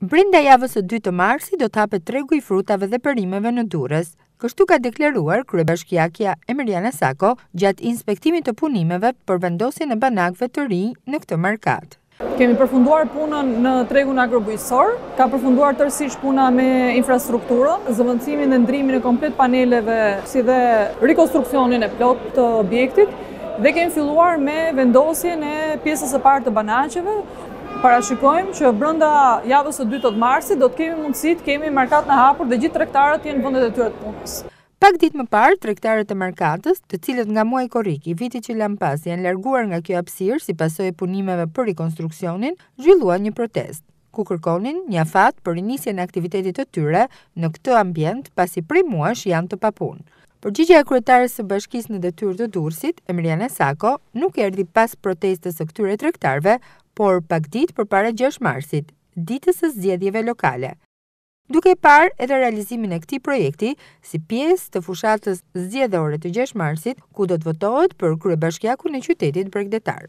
Brenda javës së dytë të marsit do të hapet tregu i frutave dhe perimeve në Durrës. Kështu ka deklaruar kryebashkiakja Emiriana Sako gjatë inspektimit të punimeve për vendosjen e banakëve të rinj në këtë markatë. Kemi përfunduar punën në tregun agrobujqësor, ka përfunduar tërësisht puna me infrastrukturën, zëvendësimin dhe ndërrimin e komplet paneleve, si dhe rikonstruksionin e plot të objektit dhe kemi filluar me vendosjen e pjesës së parë të banakëve. Parashikojmë që brenda javës së dytë të marsit do të kemi mundësi të kemi markatën e hapur dhe gjithë tregtarët të jenë në vendet e tyre të punës. Pak ditë më parë, tregtarët e markatës, të cilët nga muaji korrik i vitit që lamë pas janë larguar nga kjo hapësirë si pasojë e punimeve për rikonstruksionin, zhvilluan një protestë, ku kërkonin një afat për rinisjen e aktivitetit të tyre në këtë ambient, pasi prej muajsh janë të papunë. Përgjigja e kryetares së Bashkisë në detyrë të Durrësit, Emiriana Sako, nuk erdhi pas protestës së këtyre tregtarëve, por pak ditë përpara gjashtë marsit, ditës së zgjedhjeve lokale. Duke parë edhe realizimin e këtij projekti si pjesë të fushatës zgjedhore të gjashtë marsit, ku do të votohet për kryebashkiakun e qytetit bregdetar.